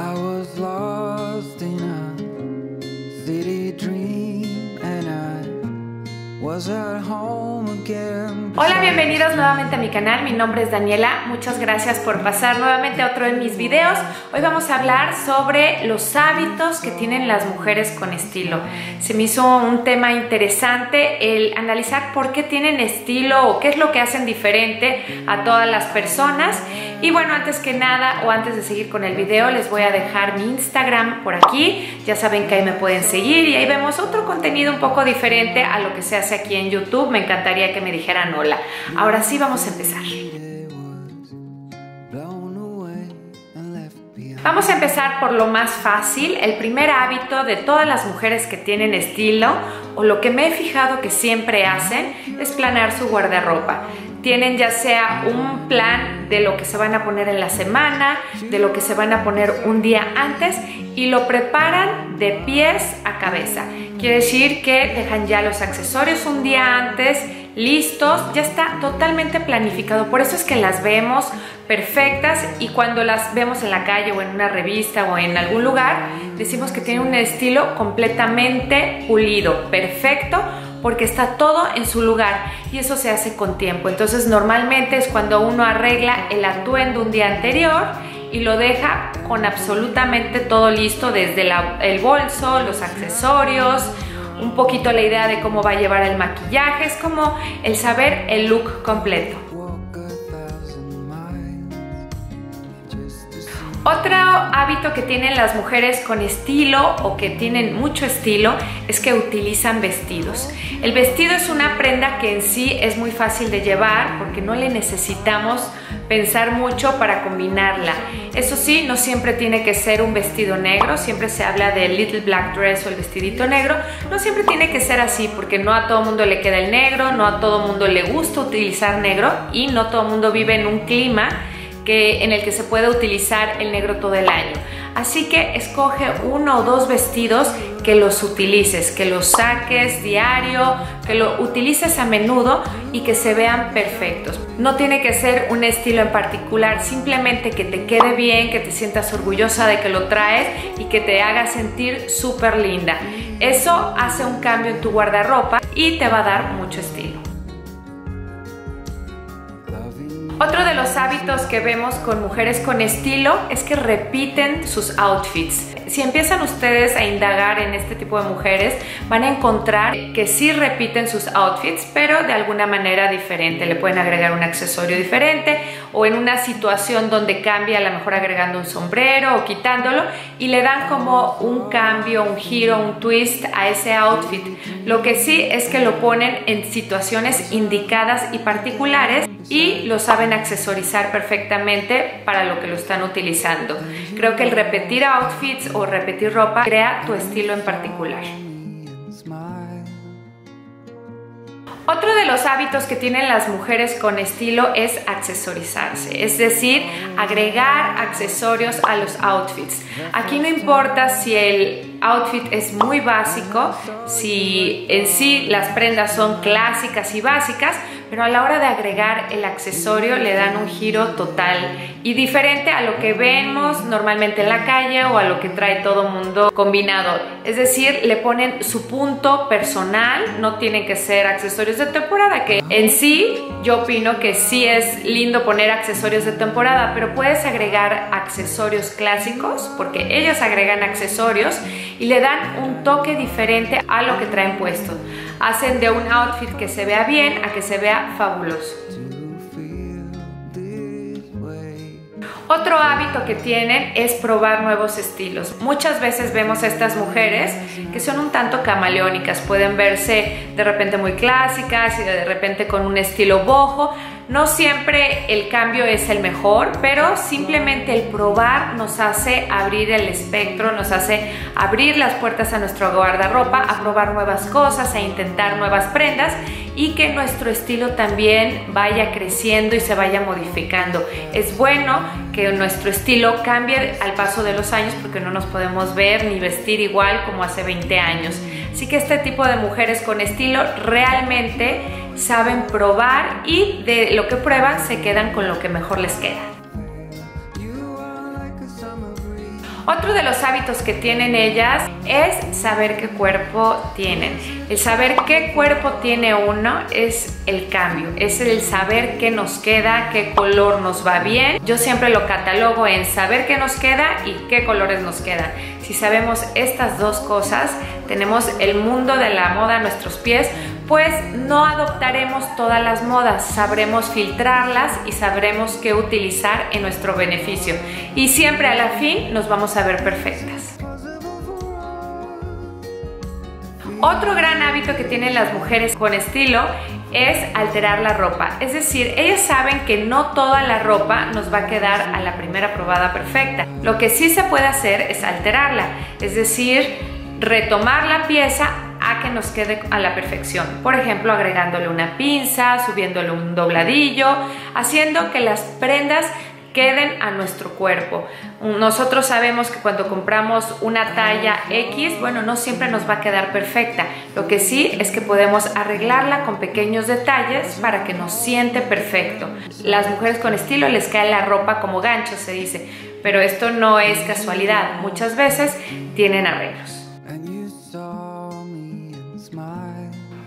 I was lost in a city dream and I was at home again. Hola, bienvenidos nuevamente a mi canal. Mi nombre es Daniela. Muchas gracias por pasar nuevamente a otro de mis videos. Hoy vamos a hablar sobre los hábitos que tienen las mujeres con estilo. Se me hizo un tema interesante el analizar por qué tienen estilo o qué es lo que hacen diferente a todas las personas. Y bueno, antes que nada o antes de seguir con el video, les voy a dejar mi Instagram por aquí. Ya saben que ahí me pueden seguir y ahí vemos otro contenido un poco diferente a lo que se hace aquí en YouTube. Me encantaría que me dijeran hola. Ahora sí vamos a empezar. Vamos a empezar por lo más fácil. El primer hábito de todas las mujeres que tienen estilo o lo que me he fijado que siempre hacen es planear su guardarropa. Tienen ya sea un plan de lo que se van a poner en la semana, de lo que se van a poner un día antes y lo preparan de pies a cabeza. Quiere decir que dejan ya los accesorios un día antes listos, ya está totalmente planificado. Por eso es que las vemos perfectas y cuando las vemos en la calle o en una revista o en algún lugar, decimos que tienen un estilo completamente pulido, perfecto, porque está todo en su lugar y eso se hace con tiempo. Entonces normalmente es cuando uno arregla el atuendo un día anterior y lo deja con absolutamente todo listo, desde el bolso, los accesorios, un poquito la idea de cómo va a llevar el maquillaje, es como el saber el look completo. Otro hábito que tienen las mujeres con estilo o que tienen mucho estilo es que utilizan vestidos. El vestido es una prenda que en sí es muy fácil de llevar porque no le necesitamos pensar mucho para combinarla. Eso sí, no siempre tiene que ser un vestido negro, siempre se habla del little black dress o el vestidito negro, no siempre tiene que ser así porque no a todo mundo le queda el negro, no a todo mundo le gusta utilizar negro y no todo mundo vive en un clima que, en el que se puede utilizar el negro todo el año. Así que escoge uno o dos vestidos que los utilices, que los saques diario, que lo utilices a menudo y que se vean perfectos. No tiene que ser un estilo en particular, simplemente que te quede bien, que te sientas orgullosa de que lo traes y que te haga sentir súper linda. Eso hace un cambio en tu guardarropa y te va a dar mucho estilo. Otro de los hábitos que vemos con mujeres con estilo es que repiten sus outfits. Si empiezan ustedes a indagar en este tipo de mujeres, van a encontrar que sí repiten sus outfits, pero de alguna manera diferente. Le pueden agregar un accesorio diferente o en una situación donde cambia, a lo mejor agregando un sombrero o quitándolo y le dan como un cambio, un giro, un twist a ese outfit. Lo que sí es que lo ponen en situaciones indicadas y particulares y lo saben accesorizar perfectamente para lo que lo están utilizando. Creo que el repetir outfits o repetir ropa crea tu estilo en particular. Otro de los hábitos que tienen las mujeres con estilo es accesorizarse, es decir, agregar accesorios a los outfits. Aquí no importa si el outfit es muy básico, si en sí las prendas son clásicas y básicas, pero a la hora de agregar el accesorio le dan un giro total y diferente a lo que vemos normalmente en la calle o a lo que trae todo mundo combinado. Es decir, le ponen su punto personal, no tienen que ser accesorios de que en sí yo opino que sí es lindo poner accesorios de temporada, pero puedes agregar accesorios clásicos porque ellas agregan accesorios y le dan un toque diferente a lo que traen puesto. Hacen de un outfit que se vea bien a que se vea fabuloso. Otro hábito que tienen es probar nuevos estilos. Muchas veces vemos a estas mujeres que son un tanto camaleónicas, pueden verse de repente muy clásicas y de repente con un estilo bojo. No siempre el cambio es el mejor, pero simplemente el probar nos hace abrir el espectro, nos hace abrir las puertas a nuestro guardarropa, a probar nuevas cosas, a intentar nuevas prendas y que nuestro estilo también vaya creciendo y se vaya modificando. Es bueno que nuestro estilo cambie al paso de los años porque no nos podemos ver ni vestir igual como hace 20 años. Así que este tipo de mujeres con estilo realmente saben probar y de lo que prueban se quedan con lo que mejor les queda. Otro de los hábitos que tienen ellas es saber qué cuerpo tienen. El saber qué cuerpo tiene uno es el cambio, es el saber qué nos queda, qué color nos va bien. Yo siempre lo catalogo en saber qué nos queda y qué colores nos quedan. Si sabemos estas dos cosas, tenemos el mundo de la moda a nuestros pies, pues no adoptaremos todas las modas, sabremos filtrarlas y sabremos qué utilizar en nuestro beneficio. Y siempre a la fin nos vamos a ver perfectas. Otro gran hábito que tienen las mujeres con estilo es alterar la ropa. Es decir, ellas saben que no toda la ropa nos va a quedar a la primera probada perfecta. Lo que sí se puede hacer es alterarla, es decir, retomar la pieza nos quede a la perfección. Por ejemplo, agregándole una pinza, subiéndole un dobladillo, haciendo que las prendas queden a nuestro cuerpo. Nosotros sabemos que cuando compramos una talla X, bueno, no siempre nos va a quedar perfecta. Lo que sí es que podemos arreglarla con pequeños detalles para que nos siente perfecto. Las mujeres con estilo les cae la ropa como gancho, se dice, pero esto no es casualidad. Muchas veces tienen arreglos.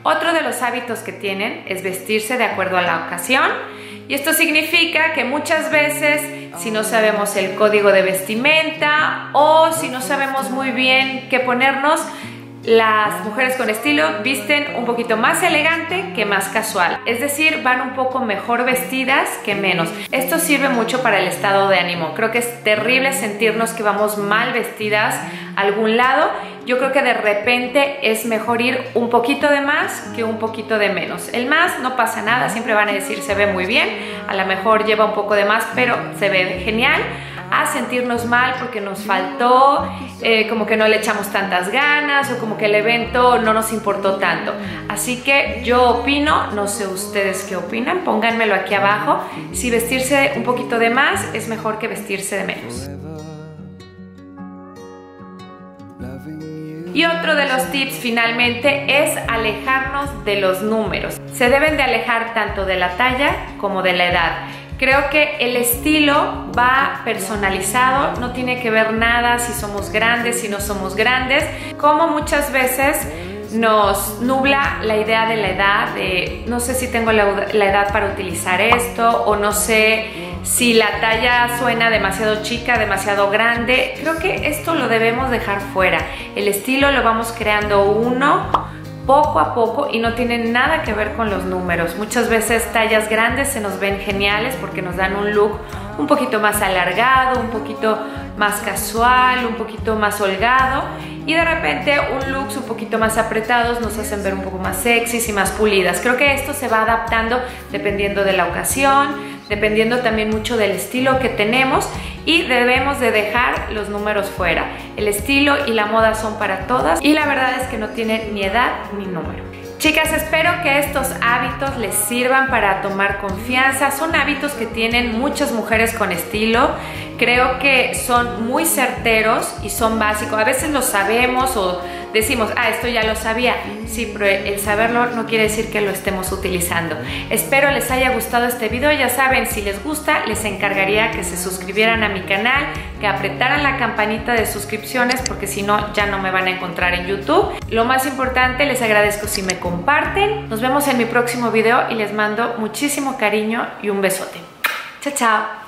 Otro de los hábitos que tienen es vestirse de acuerdo a la ocasión y esto significa que muchas veces si no sabemos el código de vestimenta o si no sabemos muy bien qué ponernos, las mujeres con estilo visten un poquito más elegante que más casual, es decir, van un poco mejor vestidas que menos. Esto sirve mucho para el estado de ánimo. Creo que es terrible sentirnos que vamos mal vestidas a algún lado. Yo creo que de repente es mejor ir un poquito de más que un poquito de menos. El más no pasa nada, siempre van a decir se ve muy bien, a lo mejor lleva un poco de más, pero se ve genial a sentirnos mal porque nos faltó, eh, como que no le echamos tantas ganas o como que el evento no nos importó tanto. Así que yo opino, no sé ustedes qué opinan, pónganmelo aquí abajo, si vestirse un poquito de más es mejor que vestirse de menos. Y otro de los tips finalmente es alejarnos de los números. Se deben de alejar tanto de la talla como de la edad. Creo que el estilo va personalizado, no tiene que ver nada si somos grandes, si no somos grandes, como muchas veces nos nubla la idea de la edad, de no sé si tengo la, edad para utilizar esto o no sé si la talla suena demasiado chica, demasiado grande. Creo que esto lo debemos dejar fuera. El estilo lo vamos creando uno poco a poco y no tiene nada que ver con los números. Muchas veces tallas grandes se nos ven geniales porque nos dan un look un poquito más alargado, un poquito más casual, un poquito más holgado y de repente un looks un poquito más apretados nos hacen ver un poco más sexys y más pulidas. Creo que esto se va adaptando dependiendo de la ocasión, dependiendo también mucho del estilo que tenemos y debemos de dejar los números fuera. El estilo y la moda son para todas y la verdad es que no tiene ni edad ni número. Chicas, espero que estos hábitos les sirvan para tomar confianza. Son hábitos que tienen muchas mujeres con estilo. Creo que son muy certeros y son básicos. A veces lo sabemos o decimos, ah, esto ya lo sabía. Sí, pero el saberlo no quiere decir que lo estemos utilizando. Espero les haya gustado este video. Ya saben, si les gusta, les encargaría que se suscribieran a mi canal, que apretaran la campanita de suscripciones, porque si no, ya no me van a encontrar en YouTube. Lo más importante, les agradezco si me comparten. Nos vemos en mi próximo video y les mando muchísimo cariño y un besote. Chao, chao.